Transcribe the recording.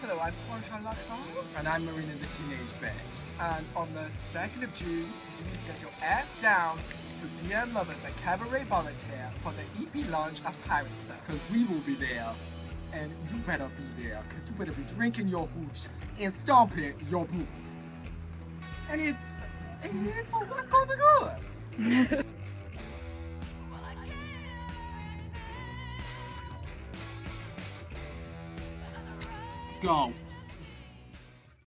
Hello, I'm Florshawn Luxon. And I'm Marina the Teenage Bitch. And on the 2nd of June, you need to get your ass down to DM Lovers at Cabaret Voltaire for the EP launch of Pirate Stuff. Because we will be there. And you better be there, because you better be drinking your hooch and stomping your boots. And it's, it's what's going good. Go.